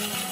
you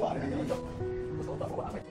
完了，走，走，走。